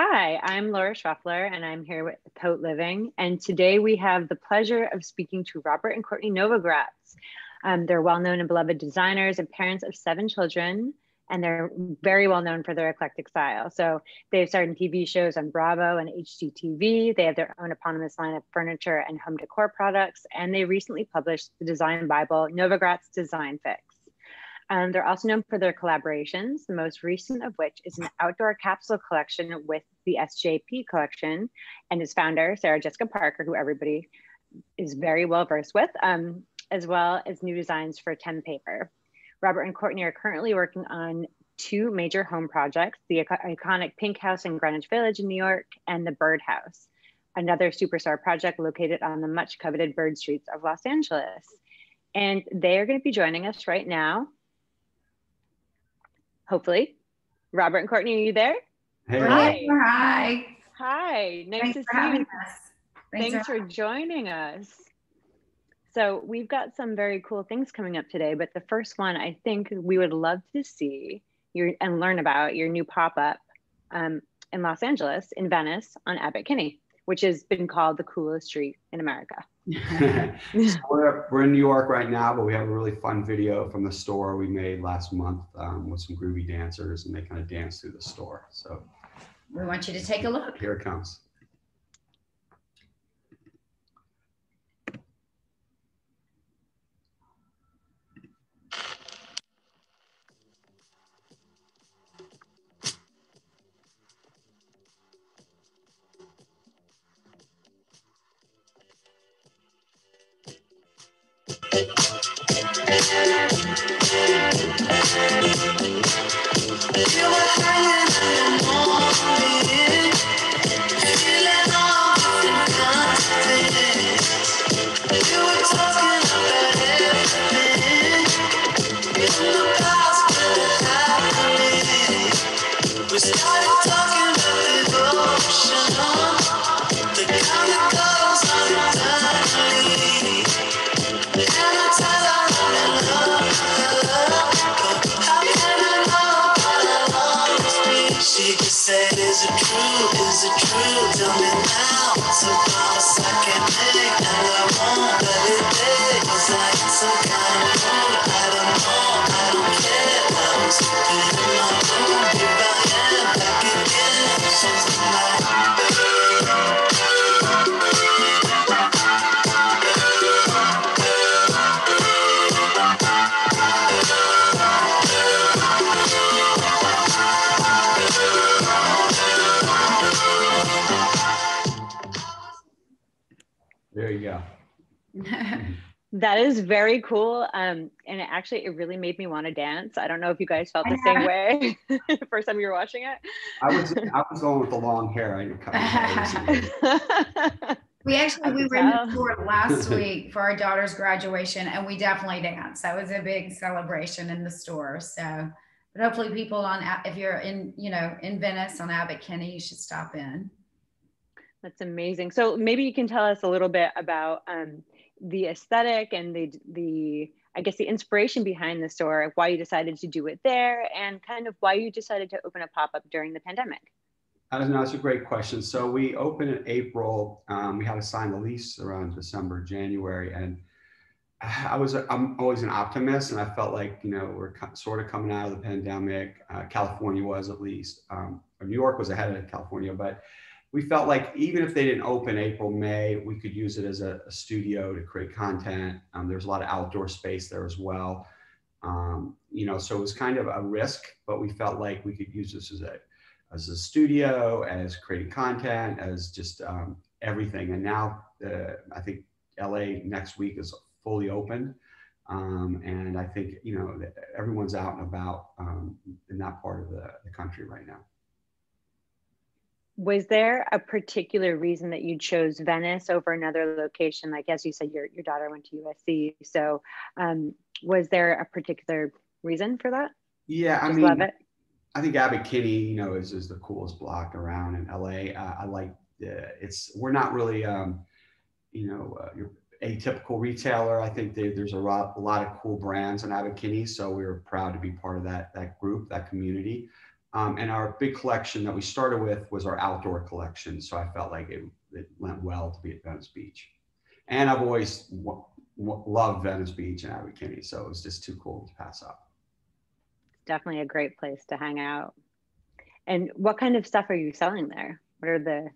Hi, I'm Laura Schroeffler and I'm here with Haute Living. And today we have the pleasure of speaking to Robert and Cortney Novogratz. Um, they're well-known and beloved designers and parents of seven children, and they're very well known for their eclectic style. So they've starred in TV shows on Bravo and HGTV. They have their own eponymous line of furniture and home decor products, and they recently published the design Bible, Novogratz Design Fix. Um, they're also known for their collaborations, the most recent of which is an outdoor capsule collection with the SJP collection and its founder, Sarah Jessica Parker, who everybody is very well versed with, um, as well as new designs for Tempaper. Robert and Cortney are currently working on two major home projects, the iconic Pink House in Greenwich Village in New York and the Bird House, another superstar project located on the much coveted bird streets of Los Angeles. And they are gonna be joining us right now hopefully. Robert and Cortney, are you there? Hey. Hi. Hi. Hi. Nice Thanks to for see having you. us. Thanks, for joining us. So we've got some very cool things coming up today, but the first one I think we would love to see your and learn about your new pop-up um, in Los Angeles, in Venice, on Abbot Kinney, which has been called the coolest street in America. So we're, we're in New York right now, but we have a really fun video from the store we made last month um, with some groovy dancers, and they kind of dance through the store. So We want you to take a look. here it comes. I don't know, That is very cool. Um, and it actually, it really made me want to dance. I don't know if you guys felt the same way the first time you were watching it. I was I was going with the long hair. I didn't cut my we actually we could were in the store last week for our daughter's graduation, and we definitely danced. That was a big celebration in the store. So, but hopefully, people on if you're in you know in Venice on Abbot Kinney, you should stop in. That's amazing. So maybe you can tell us a little bit about um, the aesthetic and the the I guess the inspiration behind the store, why you decided to do it there, and kind of why you decided to open a pop up during the pandemic. Don't. That's a great question. So we opened in April. Um, we had to sign the lease around December, January, and I was I'm always an optimist, and I felt like you know we're sort of coming out of the pandemic. Uh, California was at least. Um, New York was ahead of California, but we felt like even if they didn't open April, May, we could use it as a, a studio to create content. Um, there's a lot of outdoor space there as well. Um, you know, so it was kind of a risk, but we felt like we could use this as a as a studio, as creating content, as just um, everything. And now uh, I think LA next week is fully open. Um, and I think, you know, everyone's out and about um, in that part of the, the country right now. Was there a particular reason that you chose Venice over another location? Like as you said, your your daughter went to USC. So um, was there a particular reason for that? Yeah, I mean, love it. I think Abbot Kinney, you know, is, is the coolest block around in LA. Uh, I like the, it's, we're not really, um, you know, uh, your atypical retailer. I think there- there's a lot, a lot of cool brands in Abbot Kinney. So we were proud to be part of that, that group, that community. Um, and our big collection that we started with was our outdoor collection. So I felt like it, it went well to be at Venice Beach. And I've always w- w- loved Venice Beach and Abbot Kinney. So it was just too cool to pass up. Definitely a great place to hang out. And what kind of stuff are you selling there? What are the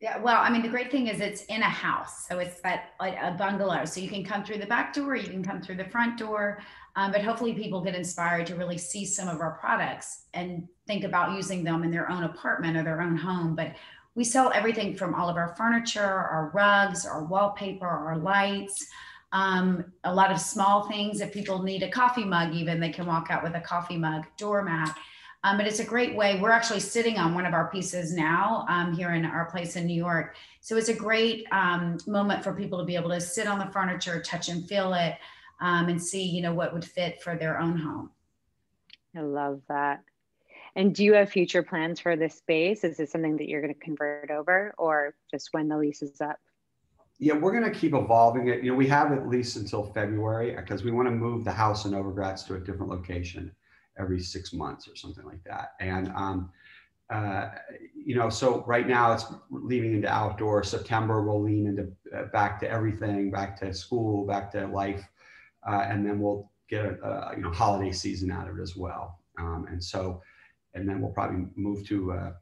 Yeah, well, I mean, the great thing is it's in a house. So it's at a bungalow. So you can come through the back door, you can come through the front door. Um, but hopefully people get inspired to really see some of our products and think about using them in their own apartment or their own home. But we sell everything from all of our furniture, our rugs, our wallpaper, our lights, um, a lot of small things. If people need a coffee mug, even they can walk out with a coffee mug, doormat. Um, but it's a great way. We're actually sitting on one of our pieces now um, here in our place in New York. So it's a great um, moment for people to be able to sit on the furniture, touch and feel it, um, and see, you know, what would fit for their own home. I love that. And do you have future plans for this space? Is this something that you're going to convert over or just when the lease is up? Yeah, we're going to keep evolving it. You know, we have at least until February because we want to move the house in Novogratz to a different location every six months or something like that. And, um, uh, you know, so right now it's leaving into outdoor. September we'll lean into uh, back to everything, back to school, back to life, uh, and then we'll get a, a, you know holiday season out of it as well. Um, and so, and then we'll probably move to uh,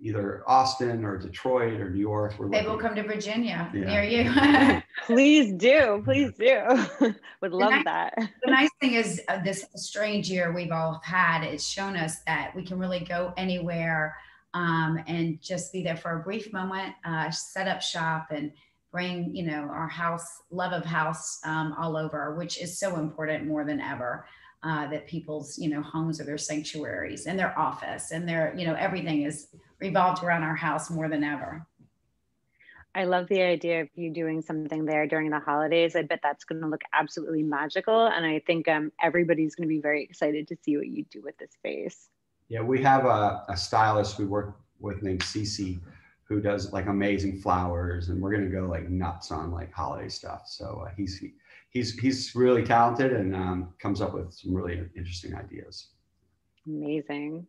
either Austin or Detroit or New York. We're Maybe we'll come to Virginia Yeah. near you. Please do. Please do. Would love I- that. the nice thing is uh, this strange year we've all had it's shown us that we can really go anywhere um, and just be there for a brief moment uh, set up shop and bring you know our house love of house um, all over which is so important more than ever uh, that people's you know homes are their sanctuaries and their office and their you know everything is revolved around our house more than ever I love the idea of you doing something there during the holidays. I bet that's going to look absolutely magical. And I think um, everybody's going to be very excited to see what you do with this space. Yeah, we have a, a stylist we work with named Cece who does like amazing flowers, and we're gonna go like nuts on like holiday stuff. So uh, he's he's he's really talented and um, comes up with some really interesting ideas. Amazing.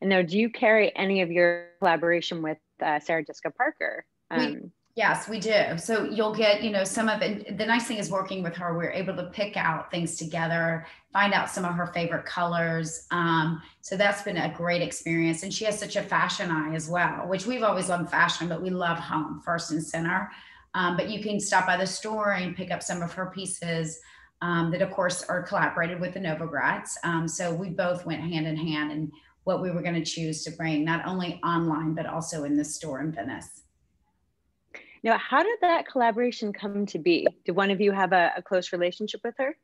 And now, do you carry any of your collaboration with uh, Sarah Jessica Parker? We- Um, Yes, we do. So you'll get, you know, some of it. The nice thing is working with her, we're able to pick out things together, find out some of her favorite colors. Um, so that's been a great experience. And she has such a fashion eye as well, which we've always loved fashion, but we love home first and center. Um, but you can stop by the store and pick up some of her pieces um, that, of course, are collaborated with the Novogratz. Um, so we both went hand in hand in what we were going to choose to bring, not only online, but also in the store in Venice. now, how did that collaboration come to be? Did one of you have a, a close relationship with her?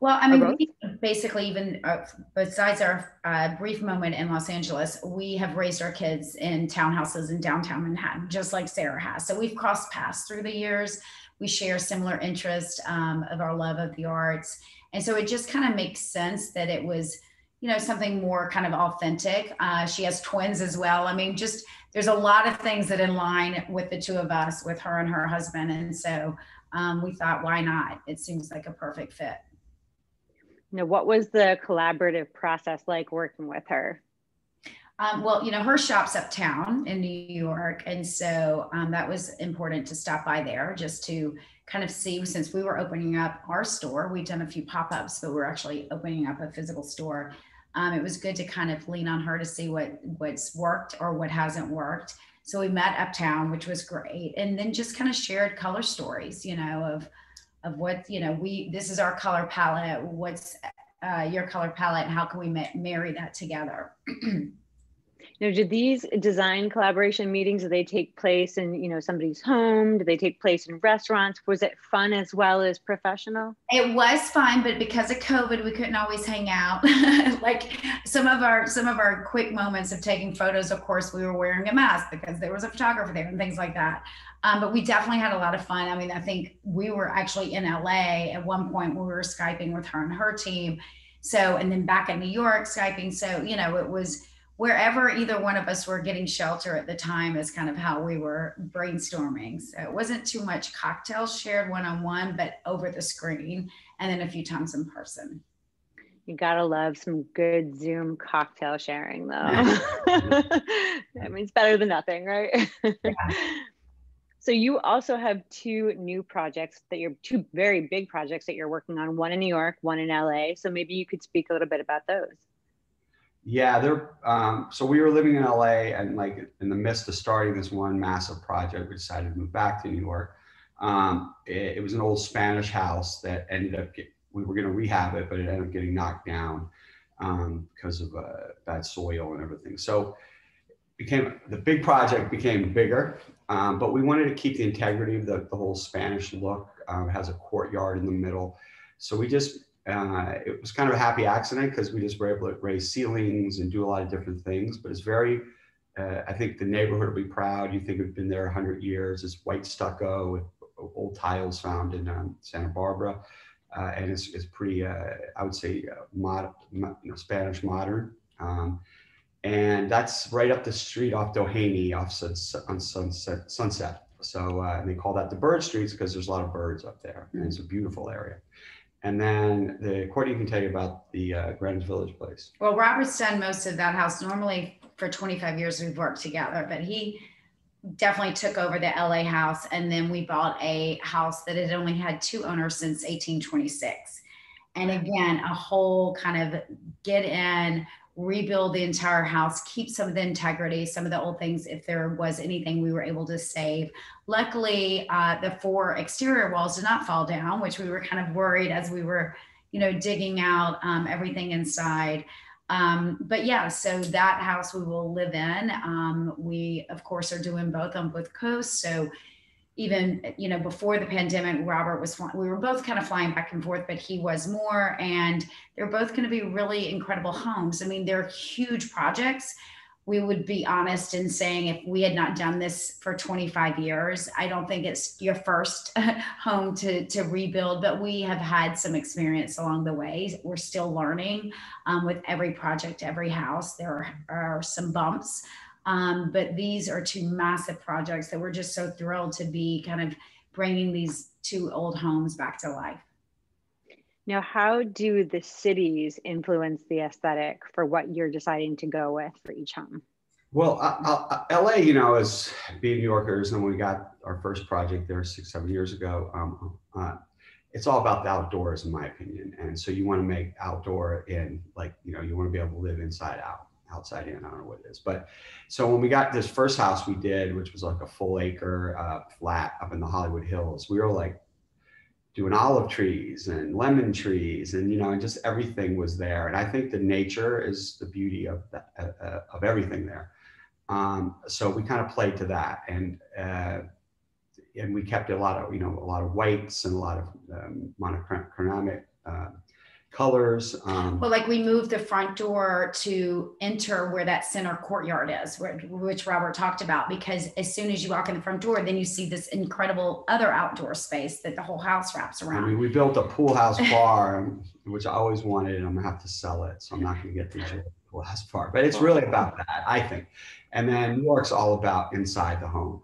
Well, I mean, we basically, even uh, besides our uh, brief moment in Los Angeles, we have raised our kids in townhouses in downtown Manhattan, just like Sarah has. So we've crossed paths through the years. We share similar interest um, of our love of the arts. And so it just kind of makes sense that it was, you know, something more kind of authentic. Uh, she has twins as well. I mean, just there's a lot of things that in line with the two of us, with her and her husband. And so um, we thought, why not? It seems like a perfect fit. Now, what was the collaborative process like working with her? Um, well, you know, her shop's uptown in New York. And so um, that was important to stop by there just to kind of see since we were opening up our store, we've done a few pop ups, but we're actually opening up a physical store. Um, it was good to kind of lean on her to see what what's worked or what hasn't worked. So we met uptown, which was great, and then just kind of shared color stories, you know, of of what you know we this is our color palette. What's uh, your color palette, and how can we ma- marry that together? Now, do these design collaboration meetings, do they take place in, you know, somebody's home? Do they take place in restaurants? Was it fun as well as professional? It was fun, but because of COVID, we couldn't always hang out. like some of our some of our quick moments of taking photos, of course, we were wearing a mask because there was a photographer there and things like that. Um, but we definitely had a lot of fun. I mean, I think we were actually in LA at one point we were Skyping with her and her team. So, and then back in New York, Skyping. So, you know, it was wherever either one of us were getting shelter at the time is kind of how we were brainstorming. So it wasn't too much cocktails shared one on one, but over the screen and then a few times in person. You gotta love some good Zoom cocktail sharing, though. I mean, it's better than nothing, right? so you also have two new projects that you're two very big projects that you're working on. One in New York, one in LA. So maybe you could speak a little bit about those. Yeah, they're um, so we were living in LA and like in the midst of starting this one massive project, we decided to move back to New York. Um, it, it, was an old Spanish house that ended up get, we were going to rehab it, but it ended up getting knocked down um, because of uh, bad soil and everything. So became the big project became bigger, um, but we wanted to keep the integrity of the, the whole Spanish look. Um, it has a courtyard in the middle, so we just uh, it was kind of a happy accident because we just were able to raise ceilings and do a lot of different things. But it's very, uh, I think the neighborhood will be proud. You think we've been there 100 years. It's white stucco with old tiles found in um, Santa Barbara. Uh, and it's, it's pretty, uh, I would say, uh, mod, you know, Spanish modern. Um, and that's right up the street off Doheny, off sunset, on Sunset. Sunset. So uh, and they call that the bird streets because there's a lot of birds up there, and it's a beautiful area. And then the Cortney can tell you about the uh, Greenwich Village place. Well, Robert's done most of that house. Normally, for 25 years, we've worked together, but he definitely took over the LA house. And then we bought a house that had only had two owners since 1826. And again, a whole kind of get in, rebuild the entire house, keep some of the integrity, some of the old things. If there was anything we were able to save. Luckily, uh, the four exterior walls did not fall down, which we were kind of worried as we were, you know, digging out um, everything inside. Um, but yeah, so that house we will live in. Um, we, of course, are doing both on both coasts. So even you know before the pandemic robert was we were both kind of flying back and forth but he was more and they're both going to be really incredible homes. I mean they're huge projects. We would be honest in saying if we had not done this for 25 years i don't think it's your first home to, to rebuild but we have had some experience along the way. We're still learning um, with every project every house. There are, are some bumps um, but these are two massive projects that we're just so thrilled to be kind of bringing these two old homes back to life. Now, how do the cities influence the aesthetic for what you're deciding to go with for each home? Well, uh, uh, LA, you know, as being New Yorkers, and we got our first project there six, seven years ago, um, uh, it's all about the outdoors, in my opinion. And so you want to make outdoor in, like, you know, you want to be able to live inside out outside in. I don't know what it is. But so when we got this first house we did, which was like a full acre uh, flat up in the Hollywood Hills, we were like doing olive trees and lemon trees and you know and just everything was there and i think the nature is the beauty of uh, uh, of everything there um, so we kind of played to that and uh, and we kept a lot of you know a lot of whites and a lot of um, monochromatic uh, colors. Um, well, like we moved the front door to enter where that center courtyard is, which Robert talked about, because as soon as you walk in the front door, then you see this incredible other outdoor space that the whole house wraps around. I mean, we built a pool house bar, which I always wanted, and I'm gonna have to sell it, so I'm not gonna get the pool house bar. But it's really about that, I think. And then New York's all about inside the home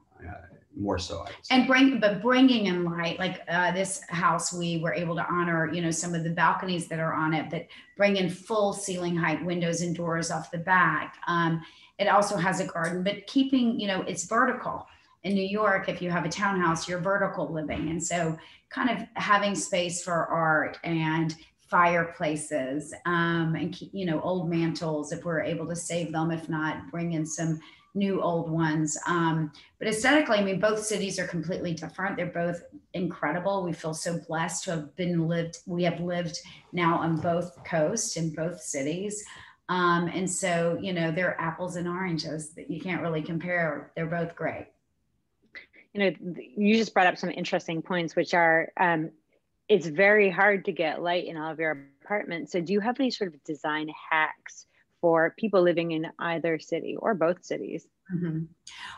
more so. And bring, but bringing in light, like uh, this house, we were able to honor, you know, some of the balconies that are on it, but bring in full ceiling height windows and doors off the back. Um, it also has a garden, but keeping, you know, it's vertical. In New York, if you have a townhouse, you're vertical living. And so kind of having space for art and fireplaces um, and, you know, old mantles, if we're able to save them, if not, bring in some new old ones. Um, but aesthetically, I mean, both cities are completely different. They're both incredible. We feel so blessed to have been lived. We have lived now on both coasts in both cities. Um, and so, you know, they're apples and oranges that you can't really compare. They're both great. You know, you just brought up some interesting points, which are um, it's very hard to get light in all of your apartments. So, do you have any sort of design hacks for people living in either city or both cities? Mm-hmm.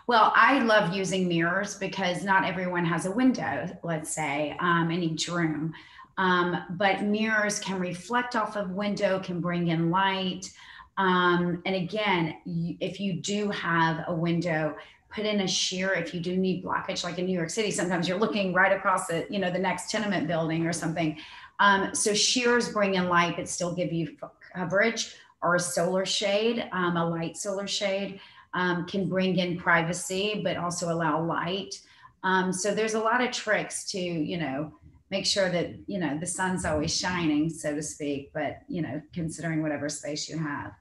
Well, I love using mirrors because not everyone has a window, let's say, um, in each room. Um, but mirrors can reflect off of window, can bring in light. Um, and again, if you do have a window, put in a sheer if you do need blockage, like in New York City, sometimes you're looking right across the, you know, the next tenement building or something Um, so shears bring in light but still give you coverage, or a solar shade, um, a light solar shade um, can bring in privacy but also allow light. Um, so there's a lot of tricks to you know make sure that you know the sun's always shining, so to speak. But you know considering whatever space you have.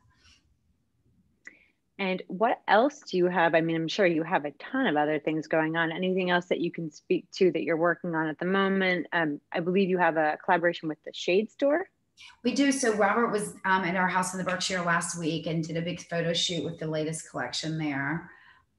And what else do you have? I mean, I'm sure you have a ton of other things going on. Anything else that you can speak to that you're working on at the moment? Um, I believe you have a collaboration with the Shade Store. We do. So Robert was um, at our house in the Berkshire last week and did a big photo shoot with the latest collection there.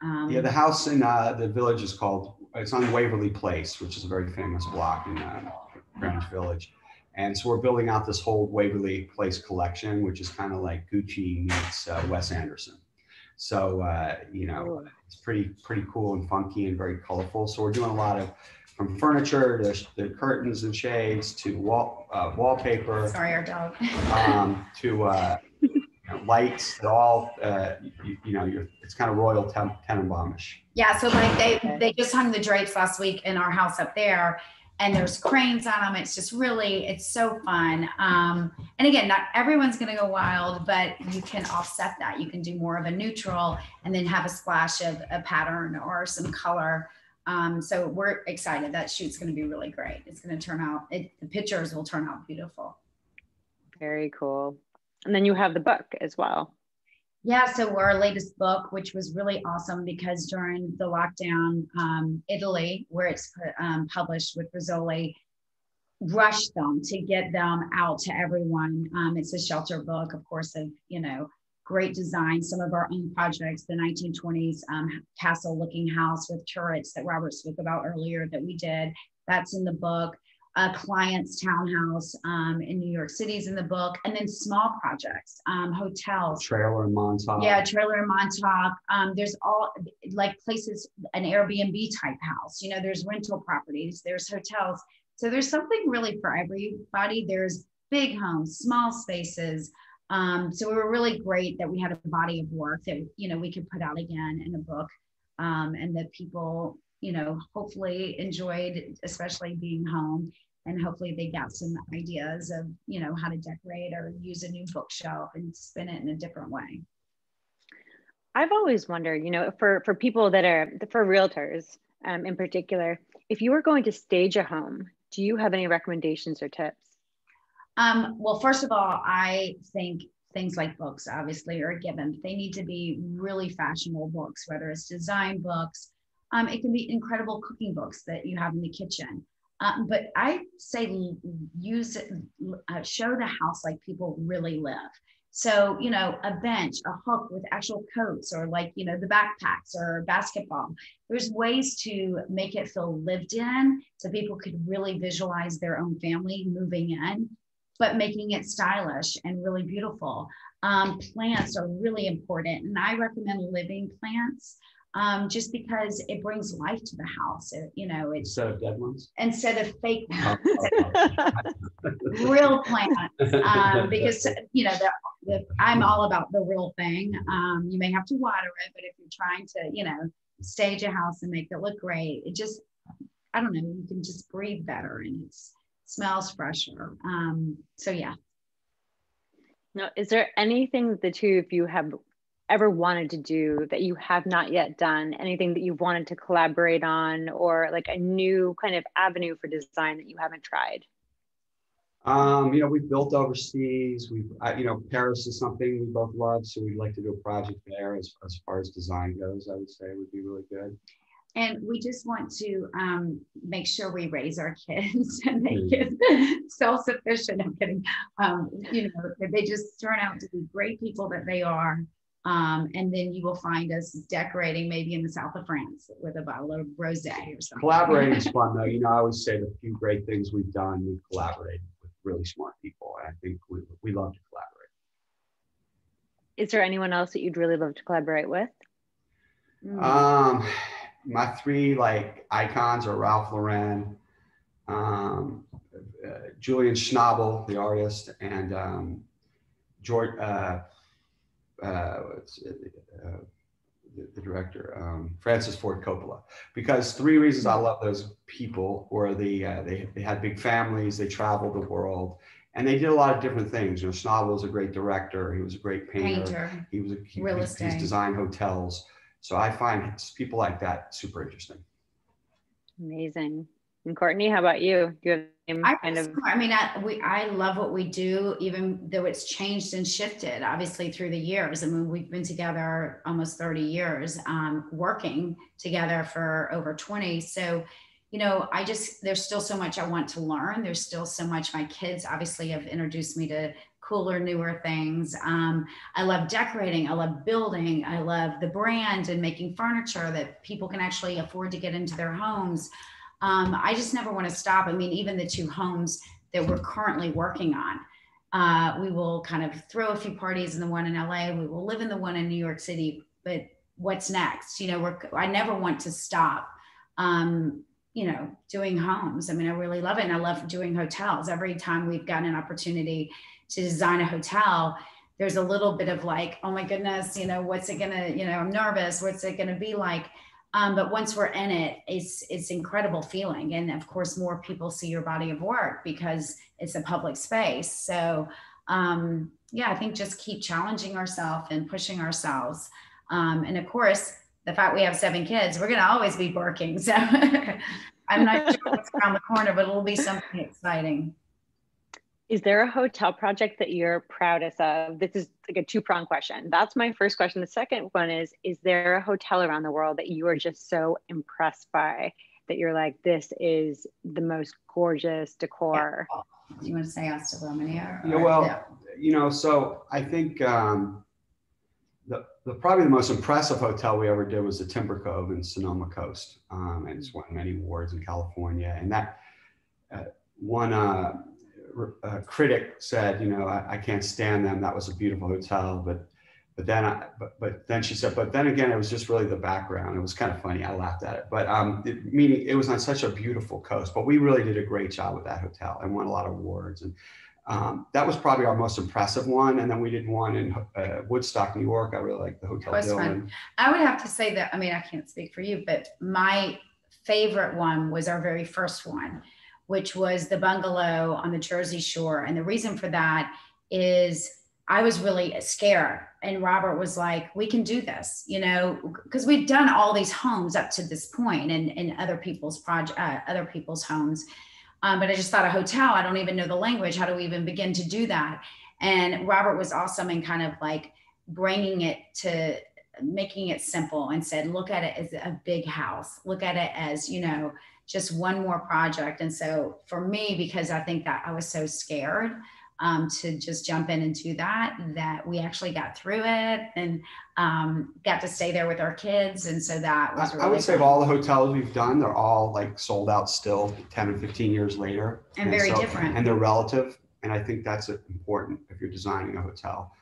Um, Yeah, the house in uh, the village is called, it's on Waverly Place, which is a very famous block in uh, Greenwich Village. And so we're building out this whole Waverly Place collection, which is kind of like Gucci meets uh, Wes Anderson. So, uh, you know, it's pretty, pretty cool and funky and very colorful. So we're doing a lot of, from furniture to the curtains and shades to wall, uh, wallpaper sorry, our dog. um, to uh, you know, lights. They're all, uh, you, you know, you're, it's kind of Royal Ten- Tenenbaum-ish. Yeah, so like they they just hung the drapes last week in our house up there, and there's cranes on them. It's just really it's so fun. Um, and again, not everyone's gonna go wild, but you can offset that. You can do more of a neutral, and then have a splash of a pattern or some color. Um, so we're excited. That shoot's gonna be really great. It's gonna turn out. It, the pictures will turn out beautiful. Very cool. And then you have the book as well. Yeah, so our latest book, which was really awesome because during the lockdown, um, Italy, where it's um, published with Rizzoli, rushed them to get them out to everyone. Um, it's a shelter book, of course, of you know great design. Some of our own projects, the 1920s um, castle-looking house with turrets that Robert spoke about earlier that we did. That's in the book a client's townhouse um, in New York City's in the book, and then small projects, um, hotels. Trailer in Montauk. Yeah, trailer in Montauk. Um, there's all like places, an Airbnb type house. You know, there's rental properties, there's hotels. So there's something really for everybody. There's big homes, small spaces. Um, so we were really great that we had a body of work that you know we could put out again in a book, um, and that people you know hopefully enjoyed, especially being home, and hopefully they got some ideas of you know how to decorate or use a new bookshelf and spin it in a different way. I've always wondered, you know, for for people that are for realtors um, in particular, if you were going to stage a home, do you have any recommendations or tips? Um, well, first of all, I think things like books obviously are a given. They need to be really fashionable books, whether it's design books. Um, it can be incredible cooking books that you have in the kitchen. Um, but I say use uh, show the house like people really live. So, you know, a bench, a hook with actual coats, or like, you know, the backpacks or basketball. There's ways to make it feel lived in so people could really visualize their own family moving in but making it stylish and really beautiful. Um, plants are really important, and I recommend living plants um, just because it brings life to the house. It- you know, it's Instead of dead ones. instead of fake ones, real plants. Um, because you know, the, the, I'm all about the real thing. Um, you may have to water it, but if you're trying to, you know, stage a house and make it look great, it just, I don't know, you can just breathe better and it's smells fresher. Um, so yeah. No, is there anything that the two of you have ever wanted to do that you have not yet done? Anything that you've wanted to collaborate on, or like a new kind of avenue for design that you haven't tried? Um, you know, we've built overseas. We've, I, you know, Paris is something we both love, so we'd like to do a project there. As as far as design goes, I would say would be really good. And we just want to um, make sure we raise our kids and make Mm. it self-sufficient. I'm kidding. Um, you know, they just turn out to be great people that they are. Um, and then you will find us decorating maybe in the south of France with a bottle of rosé or something. Collaborating is fun, though. You know, I always say the few great things we've done, we've collaborated with really smart people, and I think we we love to collaborate. Is there anyone else that you'd really love to collaborate with? Mm. Um, my three like icons are Ralph Lauren, um, uh, Julian Schnabel, the artist, and um, George, uh, uh, uh, the, the director, um, Francis Ford Coppola, because three reasons I love those people were the uh, they they had big families, they traveled the world, and they did a lot of different things. You know, Schnabel was a great director, he was a great painter, Painter. he was a, he, Real he's- estate. he's designed hotels. So I find people like that super interesting. Amazing. And Cortney, how about you? Do you have the same I, kind of I mean, I, we, I love what we do, even though it's changed and shifted, obviously through the years. I mean, we've been together almost 30 years, um, working together for over 20. So, you know, I just, there's still so much I want to learn. There's still so much my kids obviously have introduced me to cooler, newer things. Um, I love decorating. I love building. I love the brand and making furniture that people can actually afford to get into their homes. Um, I just never want to stop. I mean, even the two homes that we're currently working on, uh, we will kind of throw a few parties in the one in LA. We will live in the one in New York City. But what's next? You know, we're, I never want to stop. Um, you know, doing homes. I mean, I really love it. And I love doing hotels. Every time we've gotten an opportunity to design a hotel, there's a little bit of like, oh my goodness, you know, what's it gonna, you know, I'm nervous. What's it gonna be like? Um, but once we're in it, it's it's incredible feeling. And of course, more people see your body of work because it's a public space. So um, yeah, I think just keep challenging ourselves and pushing ourselves. Um, and of course, the fact we have seven kids, we're gonna always be working. So I'm not sure what's around the corner, but it'll be something exciting. Is there a hotel project that you're proudest of? This is like a two prong question. That's my first question. The second one is Is there a hotel around the world that you are just so impressed by that you're like, this is the most gorgeous decor? Do you want to say Asta Lumina? Yeah, well, you know, so I think um, the, the probably the most impressive hotel we ever did was the Timber Cove in Sonoma Coast, um, and it's won many awards in California. And that uh, one uh, r- uh, critic said, you know, I, I can't stand them. That was a beautiful hotel, but but then I, but but then she said, but then again, it was just really the background. It was kind of funny. I laughed at it, but um, it, meaning it was on such a beautiful coast. But we really did a great job with that hotel and won a lot of awards and. Um, that was probably our most impressive one. And then we did one in uh, Woodstock, New York. I really like the Hotel That was fun. I would have to say that, I mean, I can't speak for you, but my favorite one was our very first one, which was the bungalow on the Jersey Shore. And the reason for that is I was really scared. And Robert was like, we can do this, you know, because we've done all these homes up to this point and, and other people's project, uh, other people's homes. Um, but I just thought a hotel, I don't even know the language. How do we even begin to do that? And Robert was awesome and kind of like bringing it to making it simple and said, look at it as a big house, look at it as, you know, just one more project. And so for me, because I think that I was so scared um, to just jump in and do that, that we actually got through it and um, got to stay there with our kids. And so that was I, really I would say of all the hotels we've done, they're all like sold out still 10 and 15 years later. And very so- different. And they're relative. And I think that's important if you're designing a hotel.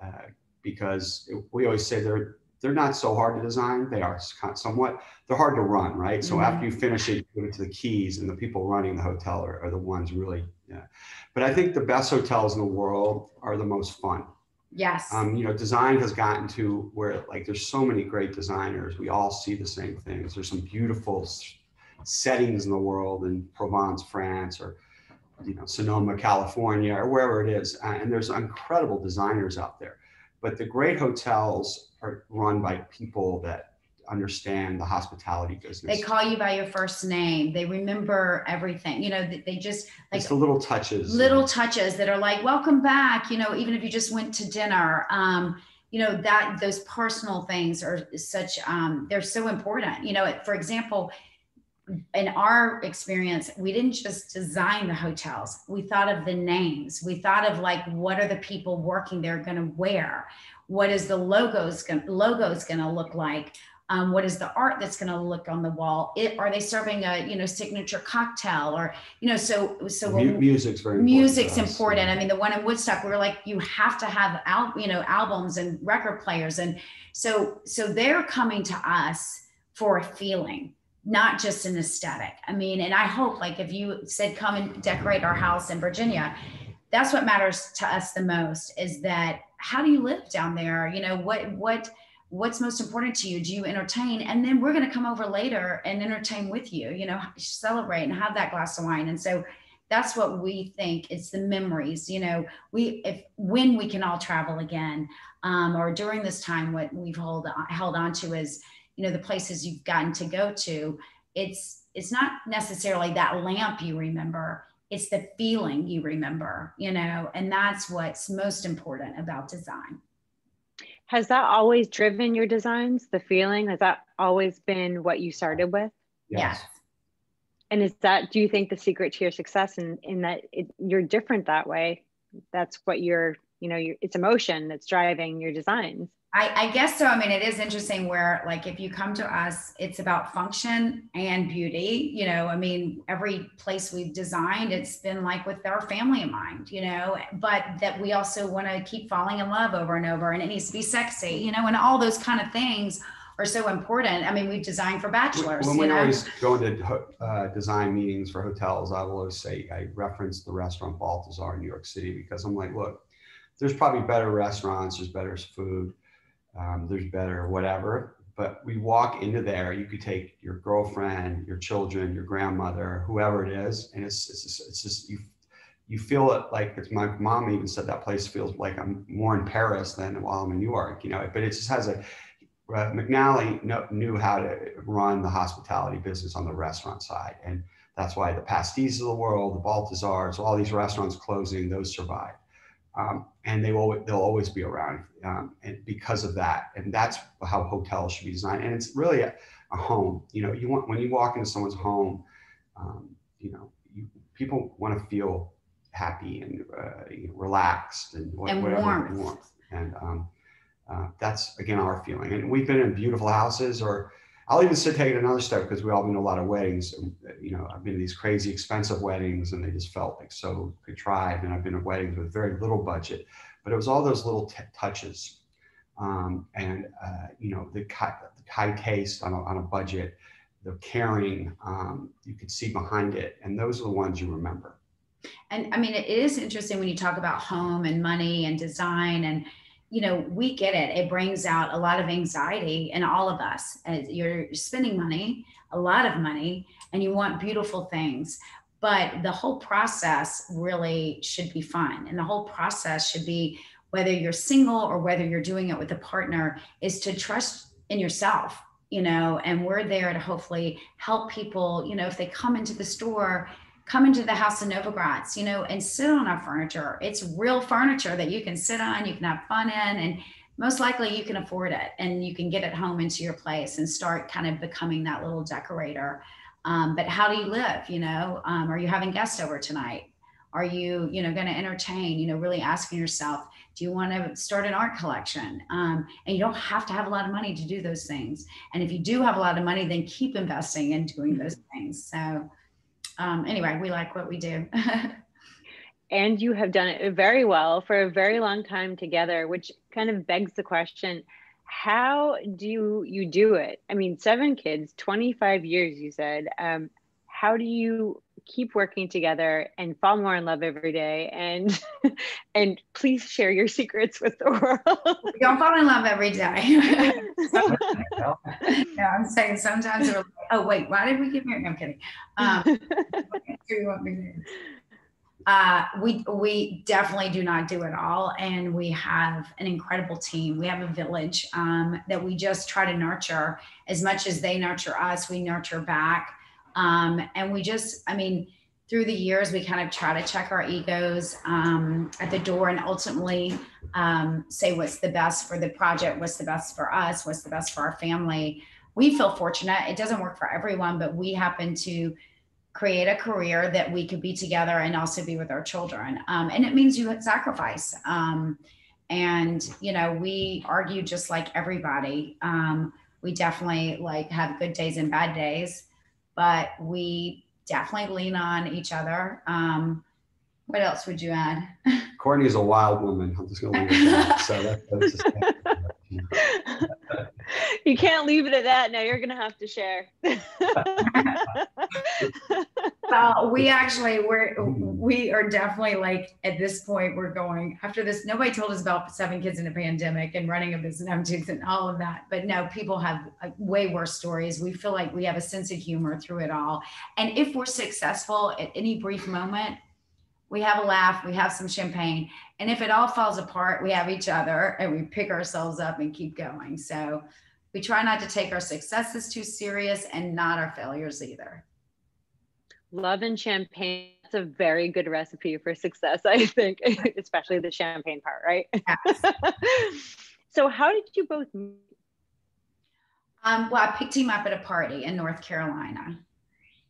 Uh, because we always say they're they're not so hard to design. They are somewhat. They're hard to run, right? So Mhm. after you finish it, you give it to the keys, and the people running the hotel are, are the ones really. Yeah. But I think the best hotels in the world are the most fun. yes. Um, you know, design has gotten to where like there's so many great designers. We all see the same things. There's some beautiful settings in the world in Provence, France, or you know, Sonoma, California, or wherever it is. Uh, and there's incredible designers out there. But the great hotels are run by people that understand the hospitality business. they call you by your first name. They remember everything. You know, they, just like it's the little touches. little touches that are like welcome back you know even if you just went to dinner um you know that those personal things are such um they're so important you know for example in our experience we didn't just design the hotels we thought of the names we thought of like what are the people working there going to wear what is the logos going logos going to look like um, what is the art that's going to look on the wall it are they serving a you know signature cocktail or you know so so when- music's very important music's us. important. I mean, the one in Woodstock, we were like, you have to have al- you know, albums and record players. And so, so they're coming to us for a feeling, not just an aesthetic. I mean, and I hope like if you said, come and decorate our house in Virginia, that's what matters to us the most is that how do you live down there? You know, what, what, what's most important to you do you entertain and then we're going to come over later and entertain with you you know celebrate and have that glass of wine and so that's what we think it's the memories you know we if when we can all travel again um, or during this time what we've hold, held on to is you know the places you've gotten to go to it's it's not necessarily that lamp you remember it's the feeling you remember you know and that's what's most important about design. Has that always driven your designs the feeling? Has that always been what you started with? Yes, yes. and is that do you think the secret to your success in in that it, you're different that way? That's what you're you know you it's emotion that's driving your designs I, I, guess so. I mean, it is interesting where, like, if you come to us, it's about function and beauty. You know, I mean, every place we've designed, it's been like with our family in mind, you know, but that we also want to keep falling in love over and over and it needs to be sexy, you know, and all those kind of things are so important. I mean, we've designed for bachelors. When we know? always go into uh, design meetings for hotels, I will always say, I reference the restaurant Balthazar in New York City because I'm like, look, there's probably better restaurants, there's better food um, there's better, whatever. But we walk into there, you could take your girlfriend, your children, your grandmother, whoever it is, and it's it's just, it's just you you feel it like it's my mom even said that place feels like I'm more in Paris than while I'm in New York, you know. But it just has a uh, McNally knew how to run the hospitality business on the restaurant side, and that's why the Pastis of the world, the Balthazars, all these restaurants closing, those survive um, and they will they'll always be around um, and because of that. And that's how hotels should be designed. And it's really a, a home. You know you want when you walk into someone's home um, you know you, people want to feel happy and uh, relaxed and, and whatever warmth. warmth and um, uh, that's again our feeling. And we've been in beautiful houses or I'll even take it another step because we all been to a lot of weddings. You know, I've been to these crazy expensive weddings and they just felt like so contrived. And I've been to weddings with very little budget, but it was all those little t- touches. Um, and, uh, you know, the, the high taste on a, on a budget, the caring, um, you could see behind it. And those are the ones you remember. And I mean, it is interesting when you talk about home and money and design and, you know, we get it. It brings out a lot of anxiety in all of us. As you're spending money, a lot of money, and you want beautiful things. But the whole process really should be fun. And the whole process should be whether you're single or whether you're doing it with a partner, is to trust in yourself, you know, and we're there to hopefully help people, you know, if they come into the store come into the house of Novogratz, you know, and sit on our furniture. It's real furniture that you can sit on, you can have fun in, and most likely you can afford it and you can get it home into your place and start kind of becoming that little decorator. Um, but how do you live? You know, um, are you having guests over tonight? Are you, you know, going to entertain? You know, really asking yourself, do you want to start an art collection? Um, and you don't have to have a lot of money to do those things. And if you do have a lot of money, then keep investing in doing those things. So um, anyway, we like what we do. and you have done it very well for a very long time together, which kind of begs the question how do you do it? I mean, seven kids, 25 years, you said. Um, how do you keep working together and fall more in love every day and and please share your secrets with the world. We don't fall in love every day. Yeah i'm saying sometimes like, oh wait why did we get married? No, i'm kidding. Um, uh, we we definitely do not do it all, and we have an incredible team. We have a village um, that we just try to nurture. As much as they nurture us. We nurture back, um, and we just, I mean, through the years, we kind of try to check our egos um, at the door and ultimately um, say what's the best for the project, what's the best for us, what's the best for our family. We feel fortunate. It doesn't work for everyone, but we happen to create a career that we could be together and also be with our children. Um, and it means you sacrifice. Um, and you know, we argue just like everybody. Um, we definitely like have good days and bad days, but we definitely lean on each other. Um, what else would you add? Cortney is a wild woman. I'm just going to leave it at that. So that, that's just you can't leave it at that. Now you're going to have to share. well, we actually we're we are definitely like at this point we're going after this. Nobody told us about seven kids in a pandemic and running a business and all of that. But no, people have way worse stories. We feel like we have a sense of humor through it all. And if we're successful at any brief moment, we have a laugh, we have some champagne. And if it all falls apart, we have each other and we pick ourselves up and keep going. So we try not to take our successes too serious and not our failures either. Love and champagne. That's a very good recipe for success, I think, especially the champagne part, right? Yes. so, how did you both meet? Um, well, I picked him up at a party in North Carolina,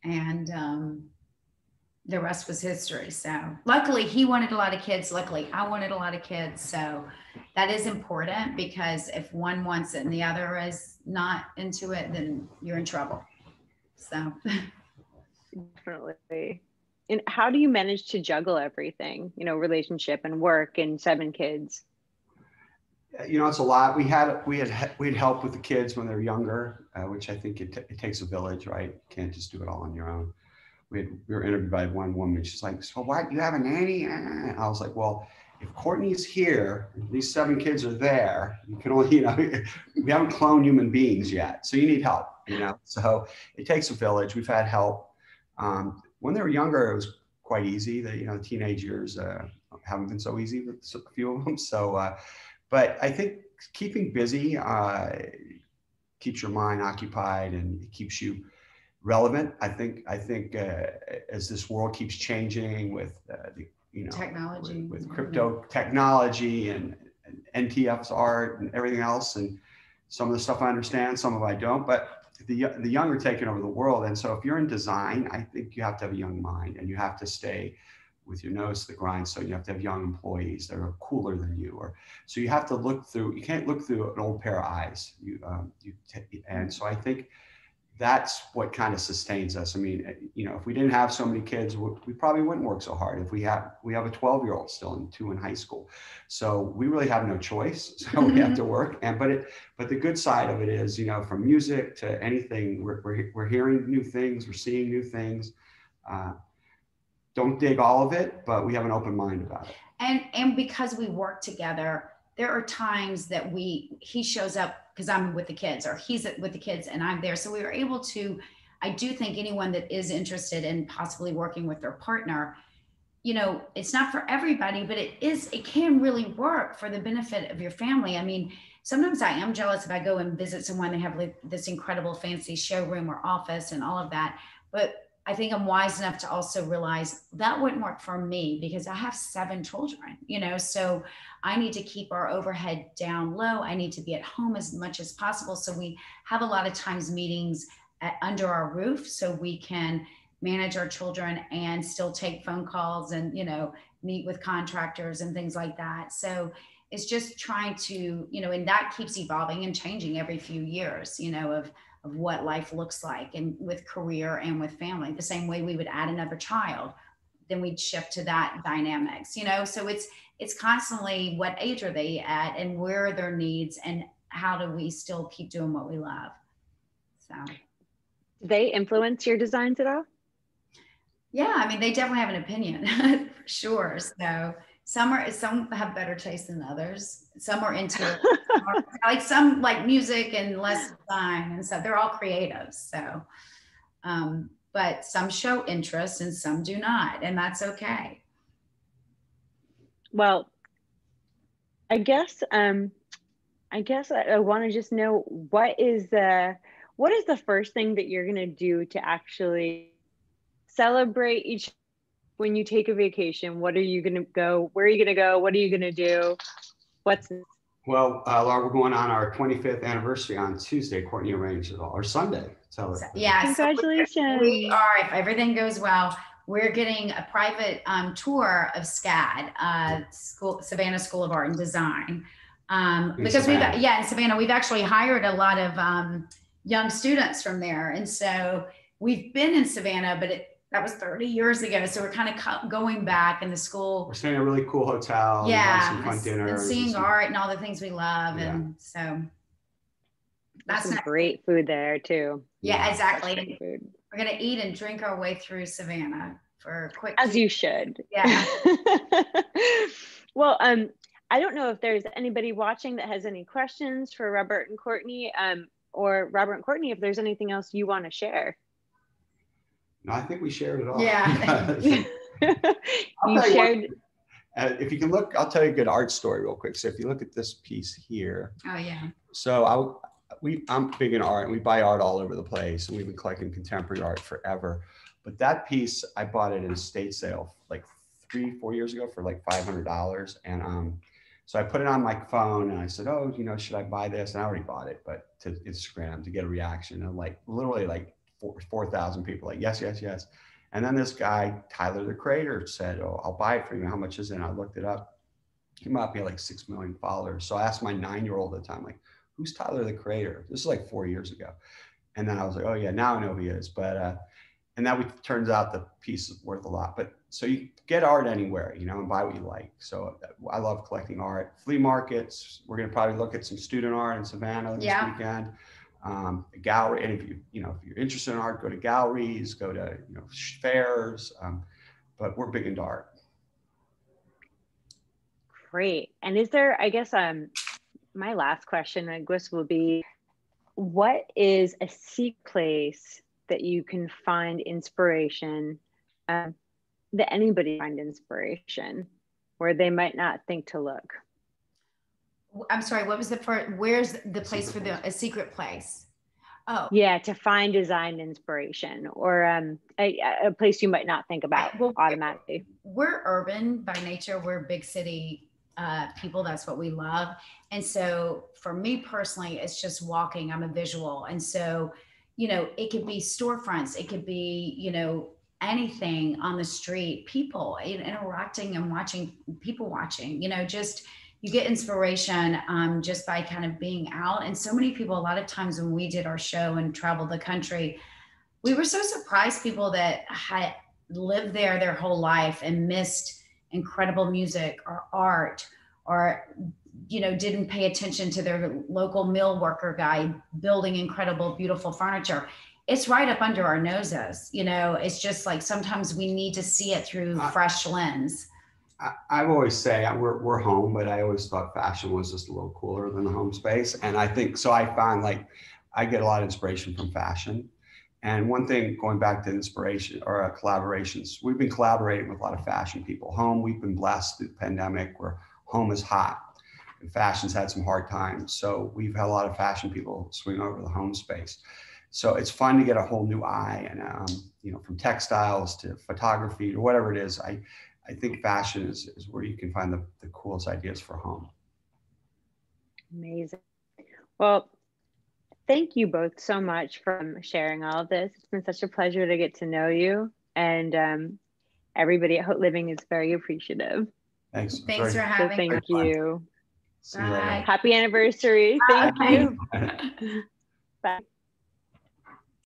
and um, the rest was history. So, luckily, he wanted a lot of kids. Luckily, I wanted a lot of kids. So, that is important because if one wants it and the other is not into it, then you're in trouble. So, Definitely. And how do you manage to juggle everything, you know, relationship and work and seven kids? you know, it's a lot. We had we had we had help with the kids when they're younger, uh, which I think it, t- it takes a village, right? You can't just do it all on your own. We, had, we were interviewed by one woman. She's like, "So what? You have a nanny?" And I was like, "Well, if Cortney's here, these seven kids are there. You can only, you know, we haven't cloned human beings yet, so you need help. You know, so it takes a village. We've had help. Um, when they were younger, it was quite easy. The you know, the teenage years uh, haven't been so easy with a few of them. So, uh, but I think keeping busy uh, keeps your mind occupied and it keeps you relevant. I think I think uh, as this world keeps changing with uh, the you know technology with, with crypto technology and, and NTF's art and everything else, and some of the stuff I understand, some of I don't, but the, the young are taking over the world. And so if you're in design, I think you have to have a young mind and you have to stay with your nose to the grindstone. You have to have young employees that are cooler than you, or so you have to look through. You can't look through an old pair of eyes. You, um, you t- and so I think that's what kind of sustains us. I mean, you know, if we didn't have so many kids, we, probably wouldn't work so hard. If we have we have a 12 year old still and two in high school, so we really have no choice. So we have to work. And but it but the good side of it is, you know, from music to anything, we're we're, we're hearing new things, we're seeing new things. Uh, don't dig all of it, but we have an open mind about it. and and because we work together there are times that we he shows up because i'm with the kids or he's with the kids and i'm there. So we were able to i do think anyone that is interested in possibly working with their partner you know it's not for everybody but it is it can really work for the benefit of your family. I mean sometimes i am jealous if i go and visit someone they have like this incredible fancy showroom or office and all of that but I think I'm wise enough to also realize that wouldn't work for me because I have seven children, you know, so I need to keep our overhead down low. I need to be at home as much as possible. So we have a lot of times meetings at, under our roof so we can manage our children and still take phone calls and, you know, meet with contractors and things like that. So it's just trying to, you know, and that keeps evolving and changing every few years, you know, of, of what life looks like and with career and with family the same way we would add another child then we'd shift to that dynamics you know? So it's it's constantly what age are they at and where are their needs and how do we still keep doing what we love? So. Do they influence your designs at all? yeah i mean they definitely have an opinion sure. So some are some have better taste than others. Some are into like some like music and less design and stuff. They're all creatives so um but some show interest and some do not and that's okay. Well, I guess um I guess I, I want to just know what is the what is the first thing that you're gonna do to actually celebrate each when you take a vacation? What are you gonna go? Where are you gonna go? What are you gonna do? What's Well, uh, Laura, we're going on our 25th anniversary on Tuesday. Cortney arranged it all, or Sunday. Tell So, yeah congratulations? we are if everything goes well we're getting a private um, tour of SCAD, uh, school, Savannah School of Art and Design. Um, because Savannah. we've, yeah, in Savannah, we've actually hired a lot of um, young students from there. And so we've been in Savannah, but it, that was 30 years ago. So we're kind of co- going back in the school. We're staying in a really cool hotel. yeah. have some fun and dinners. seeing and art and all the things we love. Yeah. And so That's that's some not, great food there too. yeah, Such exactly. food. We're gonna eat and drink our way through Savannah for a quick. As you should. Yeah. well, um, I don't know if there's anybody watching that has any questions for Robert and Cortney, um, or Robert and Cortney, if there's anything else you want to share. No, I think we shared it all. Yeah. you shared. Uh, if you can look, I'll tell you a good art story real quick. So if you look at this piece here, Oh yeah. so I we I'm big in art and we buy art all over the place and we've been collecting contemporary art forever. But that piece I bought it at a estate sale like three four years ago for like five hundred dollars and um so I put it on my phone and I said oh you know should I buy this and I already bought it but to Instagram to get a reaction and like literally like four four thousand people like yes yes yes and then this guy Tyler the Creator said oh I'll buy it for you how much is it and I looked it up he might be like six million followers so I asked my nine year old at the time like who's Tyler the Creator? This is like four years ago. And then I was like, oh yeah, now I know who he is. But uh, and that turns out the piece is worth a lot. But so you get art anywhere, you know, and buy what you like. So I love collecting art. Flea markets. We're gonna probably look at some student art in Savannah this Yeah. weekend. Um, gallery. And if you you know if you're interested in art, go to galleries, go to you know fairs. Um, but we're big into art. Great. And is there, I guess, um, my last question, I guess, will be what is a secret place that you can find inspiration, um, that anybody find inspiration where they might not think to look? I'm sorry. What was the first? Where's the place Secret for the place. a secret place? Oh. Yeah, to find design inspiration or um, a, a place you might not think about Well, automatically. we're urban by nature. We're big city uh, people. That's what we love. And so for me personally, it's just walking. I'm a visual. And so, you know, it could be storefronts, it could be, you know, anything on the street, people interacting and watching, people watching, you know, just you get inspiration um, just by kind of being out. And so many people, a lot of times when we did our show and traveled the country, we were so surprised people that had lived there their whole life and missed incredible music or art or you know didn't pay attention to their local mill worker guy building incredible beautiful furniture. It's right up under our noses you know? It's just like sometimes we need to see it through Uh, fresh lens I, I always say we're, we're home, but I always thought fashion was just a little cooler than the home space. And I think so. I find like I get a lot of inspiration from fashion. And one thing going back to inspiration or uh, collaborations, we've been collaborating with a lot of fashion people. Home, we've been blessed through the pandemic where home is hot and fashion's had some hard times. So we've had a lot of fashion people swing over the home space. So it's fun to get a whole new eye and, um, you know, from textiles to photography or whatever it is. I, I think fashion is, is where you can find the, the coolest ideas for home. Amazing. Well, thank you both so much for sharing all of this. It's been such a pleasure to get to know you. And um, everybody at Haute Living is very appreciative. Thanks. thanks for Very- So having thank me fun. you. You. Bye. Happy anniversary. Thank Bye. you. Bye.